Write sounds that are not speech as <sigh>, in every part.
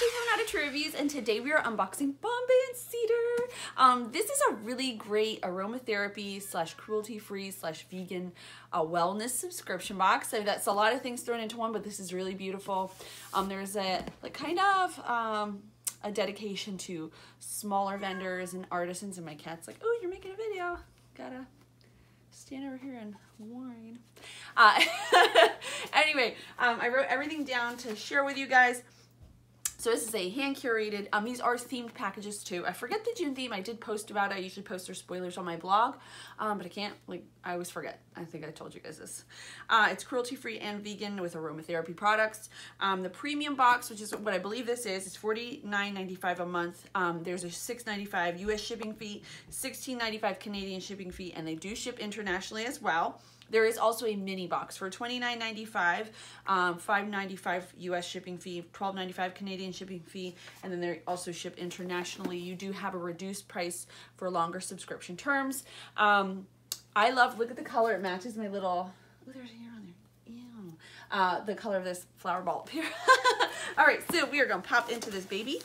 Asheli from Not a Tree Reviews, and today we are unboxing Bombay and Cedar. Um, this is a really great aromatherapy slash cruelty-free slash vegan uh, wellness subscription box. So that's a lot of things thrown into one, but this is really beautiful. Um, there's a like kind of um, a dedication to smaller vendors and artisans, and my cat's like, oh, you're making a video. Gotta stand over here and whine. Uh, <laughs> anyway, um, I wrote everything down to share with you guys. So this is a hand curated, um, these are themed packages too. I forget the June theme, I did post about it. I usually post their spoilers on my blog, um, but I can't, like, I always forget. I think I told you guys this. Uh, it's cruelty free and vegan with aromatherapy products. Um, the premium box, which is what I believe this is, is $49.95 a month. Um, there's a $6.95 US shipping fee, $16.95 Canadian shipping fee, and they do ship internationally as well. There is also a mini box for $29.95, um, $5.95 US shipping fee, $12.95 Canadian shipping fee, and then they also ship internationally. You do have a reduced price for longer subscription terms. Um, I love, look at the color, it matches my little, oh, there's hair on there. Ew. Uh, the color of this flower ball up here. <laughs> All right, so we are gonna pop into this baby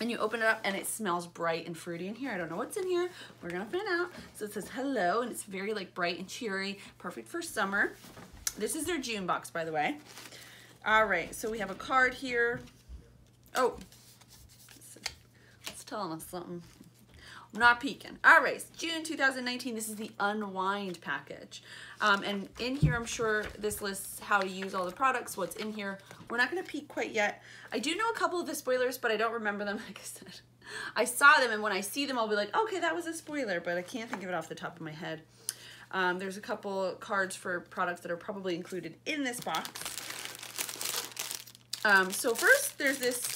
and you open it up and it smells bright and fruity in here. I don't know what's in here. We're gonna find out. So it says hello and it's very like bright and cheery, perfect for summer. This is their June box, by the way. All right, so we have a card here. Oh, it's telling us something. I'm not peeking. All right, June 2019, this is the Unwind package. Um, and in here, I'm sure this lists how to use all the products, what's in here. We're not gonna peek quite yet. I do know a couple of the spoilers, but I don't remember them, <laughs> like I said. I saw them, and when I see them, I'll be like, okay, that was a spoiler, but I can't think of it off the top of my head. Um, there's a couple cards for products that are probably included in this box. Um, so first, there's this,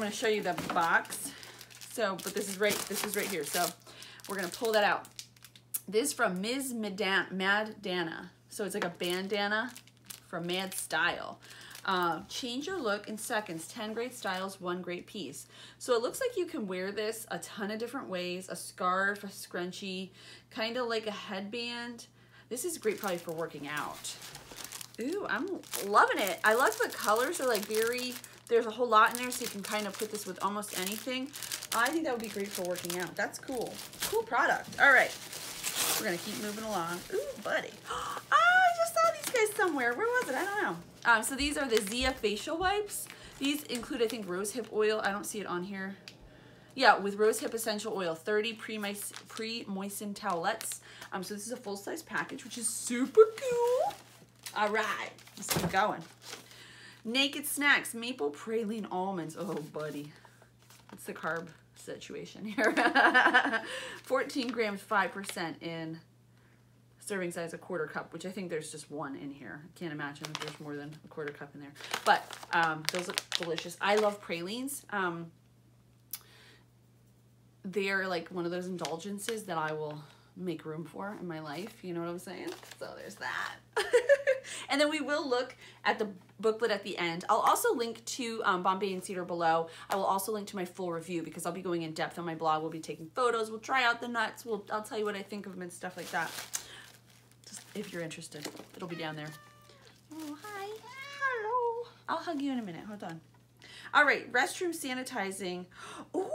I'm gonna show you the box. So, but this is right, this is right here. So we're gonna pull that out. This from Ms. Madan Mad Dana. So it's like a bandana from Mad Style. Uh, change your look in seconds. 10 great styles, one great piece. So it looks like you can wear this a ton of different ways. A scarf, a scrunchie, kind of like a headband. This is great probably for working out. Ooh, I'm loving it. I love the colors are like very, there's a whole lot in there so you can kind of put this with almost anything. I think that would be great for working out. That's cool. Cool product. All right. We're going to keep moving along. Ooh, buddy. Oh, <gasps> I just saw these guys somewhere. Where was it? I don't know. Um, so these are the Zia facial wipes. These include, I think, rosehip oil. I don't see it on here. Yeah, with rosehip essential oil, 30 pre-moistened towelettes. Um, so this is a full-size package, which is super cool. All right, let's keep going. Naked Snacks, maple praline almonds. Oh, buddy. What's the carb situation here? <laughs> 14 grams, 5% in serving size a quarter cup, which I think there's just one in here. I can't imagine if there's more than a quarter cup in there. But um, those look delicious. I love pralines. Um, they're like one of those indulgences that I will make room for in my life. You know what I'm saying? So there's that. <laughs> and then we will look at the booklet at the end. I'll also link to um, Bombay and Cedar below. I will also link to my full review because I'll be going in depth on my blog. We'll be taking photos. We'll try out the nuts. We'll, I'll tell you what I think of them and stuff like that. Just if you're interested, it'll be down there. Oh, hi. Hello. I'll hug you in a minute. Hold on. All right, restroom sanitizing. Ooh.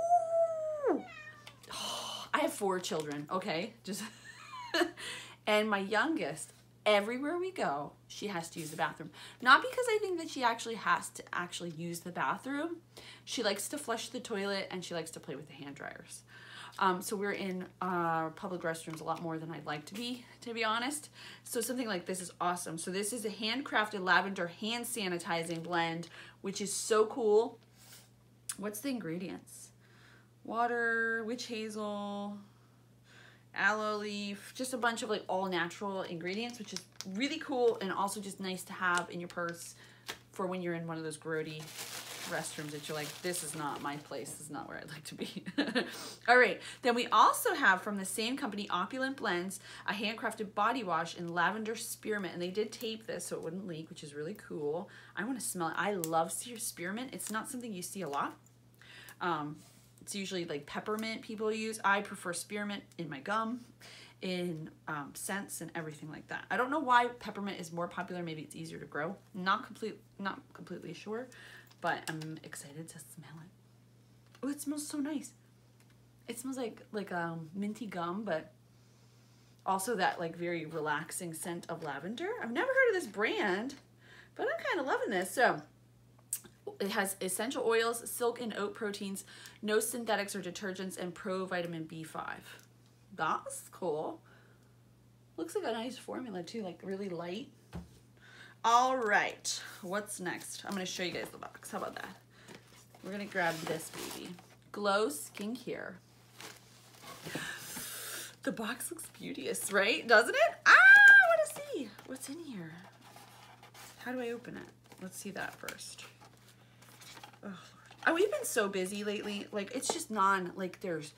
I have four children, okay? Just <laughs> and my youngest, everywhere we go, she has to use the bathroom. Not because I think that she actually has to actually use the bathroom. She likes to flush the toilet and she likes to play with the hand dryers. Um, so we're in uh, public restrooms a lot more than I'd like to be, to be honest. So something like this is awesome. So this is a handcrafted lavender hand sanitizing blend, which is so cool. What's the ingredients? Water, witch hazel, aloe leaf, just a bunch of like all natural ingredients, which is really cool and also just nice to have in your purse for when you're in one of those grody restrooms that you're like, this is not my place, this is not where I'd like to be. <laughs> All right, then we also have from the same company, Opulent Blends, a handcrafted body wash in lavender spearmint, and they did tape this so it wouldn't leak, which is really cool. I wanna smell it. I love spearmint. It's not something you see a lot. Um, it's usually like peppermint people use. I prefer spearmint in my gum, in um, scents and everything like that. I don't know why peppermint is more popular. Maybe it's easier to grow. Not complete, not completely sure, but I'm excited to smell it. Oh, it smells so nice. It smells like like um, minty gum, but also that like very relaxing scent of lavender. I've never heard of this brand, but I'm kind of loving this. So it has essential oils, silk and oat proteins, no synthetics or detergents, and pro vitamin B5. That's cool. Looks like a nice formula too, like really light. All right, what's next? I'm gonna show you guys the box. How about that? We're gonna grab this baby. Glow Skincare. The box looks beauteous, right? Doesn't it? Ah, I wanna see what's in here. How do I open it? Let's see that first. Oh, oh, we've been so busy lately. Like, it's just non, like, there's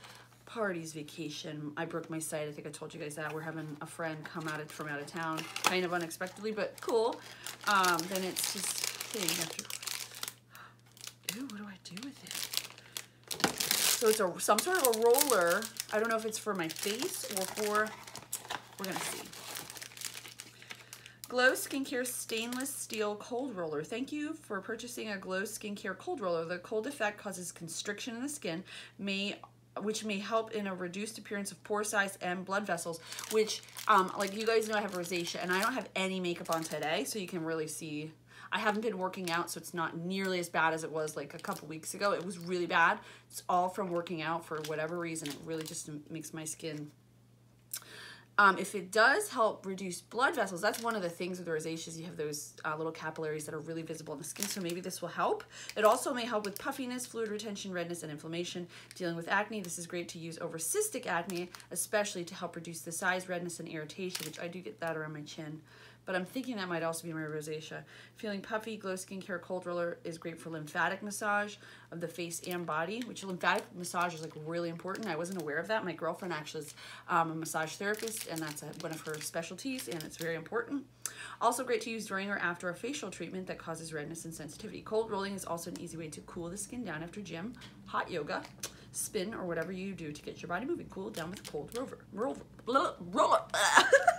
parties, vacation. I broke my site. I think I told you guys that. We're having a friend come out of, from out of town, kind of unexpectedly, but cool. Um, then it's just thing after. <sighs> Ooh, what do I do with it? So it's a some sort of a roller. I don't know if it's for my face or for. We're gonna see. Glow Skincare Stainless Steel Cold Roller. Thank you for purchasing a Glow Skincare Cold Roller. The cold effect causes constriction in the skin, may which may help in a reduced appearance of pore size and blood vessels, which, um, like you guys know I have rosacea and I don't have any makeup on today, so you can really see. I haven't been working out, so it's not nearly as bad as it was like a couple weeks ago. It was really bad. It's all from working out for whatever reason. It really just makes my skin um, if it does help reduce blood vessels, that's one of the things with rosacea. You have those uh, little capillaries that are really visible in the skin, so maybe this will help. It also may help with puffiness, fluid retention, redness, and inflammation. Dealing with acne, this is great to use over cystic acne, especially to help reduce the size, redness, and irritation, which I do get that around my chin but I'm thinking that might also be my rosacea. Feeling puffy, Glow Skincare Cold Roller is great for lymphatic massage of the face and body, which lymphatic massage is like really important. I wasn't aware of that. My girlfriend actually is um, a massage therapist and that's a, one of her specialties and it's very important. Also great to use during or after a facial treatment that causes redness and sensitivity. Cold rolling is also an easy way to cool the skin down after gym, hot yoga, spin, or whatever you do to get your body moving. Cool down with cold rover. Rover. Roller. <laughs>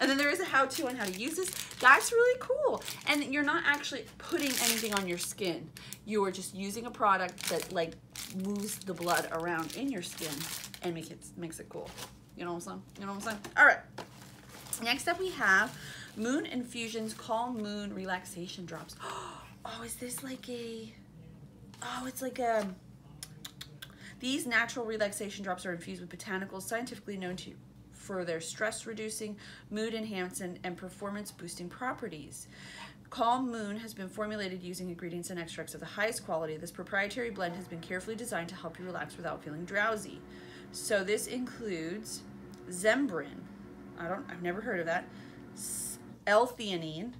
and then there is a how-to on how to use this. That's really cool. And you're not actually putting anything on your skin. You are just using a product that like moves the blood around in your skin and make it makes it cool. You know what I'm saying? You know what I'm saying? All right. Next up we have Moon Infusions Calm Moon Relaxation Drops. <gasps> Oh, is this like a, oh, it's like a, these natural relaxation drops are infused with botanicals scientifically known to for their stress reducing, mood enhancing, and performance boosting properties. Calm Moon has been formulated using ingredients and extracts of the highest quality. This proprietary blend has been carefully designed to help you relax without feeling drowsy. So this includes Zembrin. I don't I've never heard of that. L-theanine,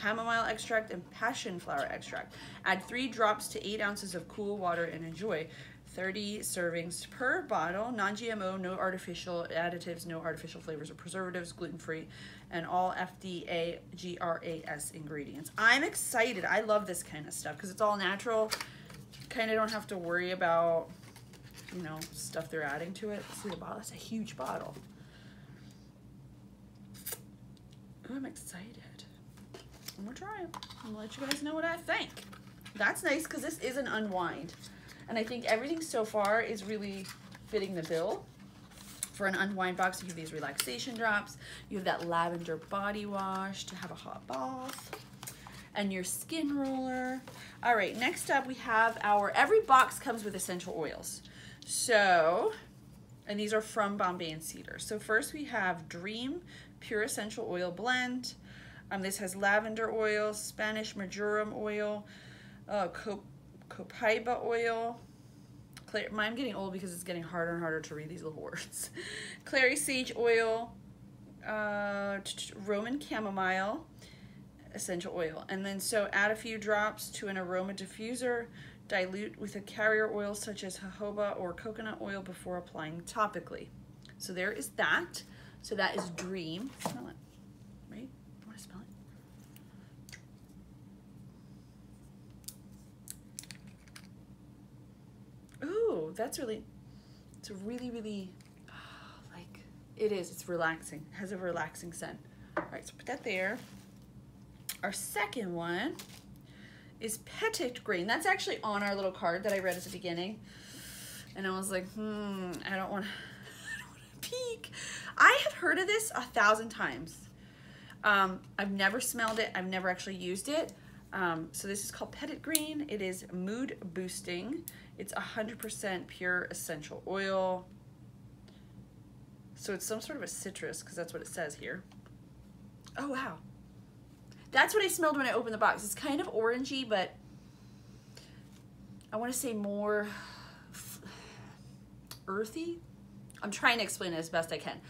chamomile extract, and passion flower extract. Add three drops to eight ounces of cool water and enjoy. 30 servings per bottle, non-GMO, no artificial additives, no artificial flavors or preservatives, gluten-free, and all FDA GRAS ingredients. I'm excited. I love this kind of stuff because it's all natural. Kind of don't have to worry about, you know, stuff they're adding to it. See the bottle? That's a huge bottle. I'm excited. I'm gonna try it. I'm gonna let you guys know what I think. That's nice because this is an unwind. And I think everything so far is really fitting the bill. For an unwind box, you have these relaxation drops. You have that lavender body wash to have a hot bath. And your skin roller. All right, next up we have our, every box comes with essential oils. So, and these are from Bombay and Cedar. So first we have Dream Pure Essential Oil Blend. Um, this has lavender oil, Spanish marjoram oil, uh, copaiba oil. Clary, I'm getting old because it's getting harder and harder to read these little <laughs> words. Clary sage oil, uh, Roman chamomile, essential oil. And then so add a few drops to an aroma diffuser, dilute with a carrier oil such as jojoba or coconut oil before applying topically. So there is that. So that is Dream. Smell it. Right? You want to smell it? Ooh, that's really, it's really, really, oh, like, it is, it's relaxing. It has a relaxing scent. All right, so put that there. Our second one is Petit Grain. That's actually on our little card that I read at the beginning. And I was like, hmm, I don't want <laughs> to peek. I have heard of this a thousand times. Um, I've never smelled it. I've never actually used it. Um, so this is called Petit Grain. It is mood boosting. It's 100% pure essential oil. So it's some sort of a citrus because that's what it says here. Oh, wow. That's what I smelled when I opened the box. It's kind of orangey, but I want to say more earthy. I'm trying to explain it as best I can.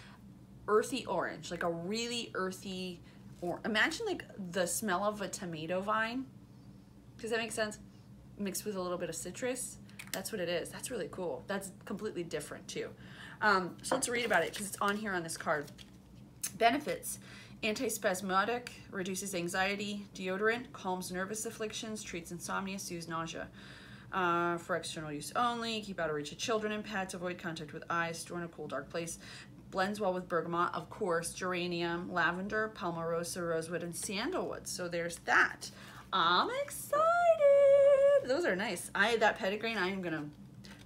Earthy orange, like a really earthy or imagine like the smell of a tomato vine. Does that make sense? Mixed with a little bit of citrus. That's what it is. That's really cool. That's completely different too. Um, so let's read about it because it's on here on this card. Benefits. Antispasmodic, reduces anxiety, deodorant, calms nervous afflictions, treats insomnia, soothes nausea. Uh, for external use only, keep out of reach of children and pets, avoid contact with eyes, store in a cool, dark place. Blends well with bergamot, of course, geranium, lavender, palmarosa, rosewood, and sandalwood. So there's that. I'm excited. Those are nice. I that Petit Grain, I am gonna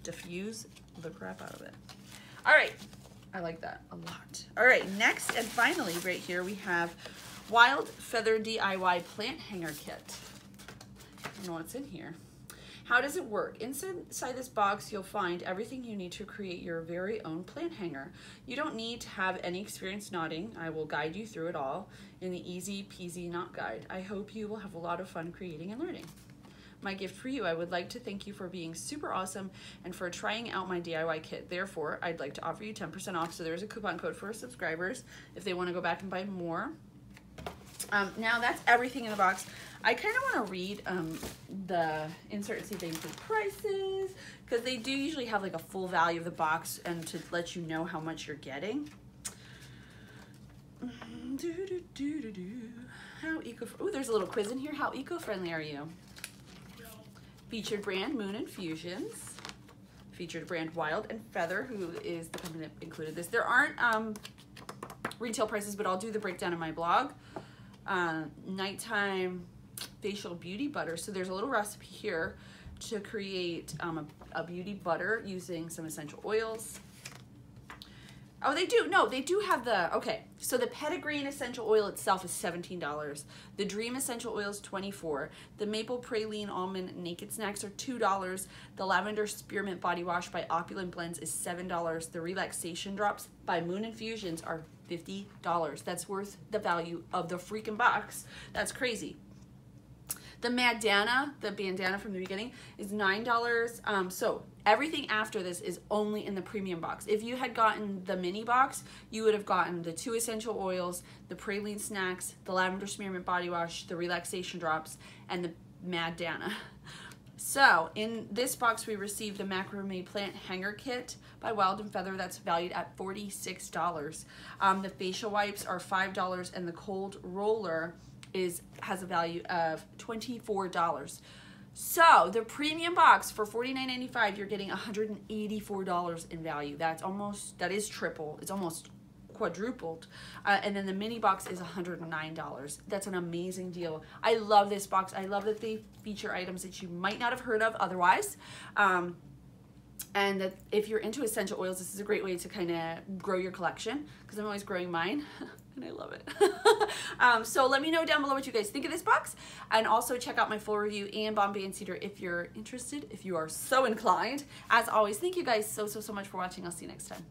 diffuse the crap out of it. All right, I like that a lot. All right, next and finally right here we have Wild Feather DIY Plant Hanger Kit. I don't know what's in here. How does it work? Inside this box, you'll find everything you need to create your very own plant hanger. You don't need to have any experience knotting. I will guide you through it all in the easy peasy knot guide. I hope you will have a lot of fun creating and learning. My gift for you, I would like to thank you for being super awesome and for trying out my DIY kit. Therefore, I'd like to offer you 10% off. So there's a coupon code for subscribers if they want to go back and buy more. Um, now that's everything in the box. I kind of want to read um, the insert and see if they include prices because they do usually have like a full value of the box and to let you know how much you're getting. Do, do, do, do, do. How eco? Oh, there's a little quiz in here. How eco-friendly are you? Featured brand Moon Infusions. Featured brand Wild and Feather, who is the company that included this. There aren't um, retail prices, but I'll do the breakdown in my blog. Uh, nighttime facial beauty butter. So there's a little recipe here to create um, a, a beauty butter using some essential oils. Oh, they do. No, they do have the, okay. So the Petit Grain essential oil itself is $17. The Dream essential oil is 24 The Maple Praline Almond Naked Snacks are $2. The Lavender Spearmint Body Wash by Opulent Blends is $7. The Relaxation Drops by Moon Infusions are $50. That's worth the value of the freaking box. That's crazy. The Madana, the bandana from the beginning, is $9. Um, so everything after this is only in the premium box. If you had gotten the mini box, you would have gotten the two essential oils, the praline snacks, the lavender spearmint body wash, the relaxation drops, and the Madana. So in this box, we received a macrame plant hanger kit by Wild and Feather that's valued at $46. Um, the facial wipes are $5 and the cold roller is has a value of $24. So the premium box for $49.95, you're getting $184 in value. That's almost, that is triple. It's almost quadrupled. Uh, and then the mini box is $109. That's an amazing deal. I love this box. I love that they feature items that you might not have heard of otherwise. Um, and that if you're into essential oils, this is a great way to kind of grow your collection because I'm always growing mine. <laughs> and I love it. <laughs> um, so let me know down below what you guys think of this box and also check out my full review and Bombay and Cedar if you're interested, if you are so inclined. As always, thank you guys so, so, so much for watching. I'll see you next time.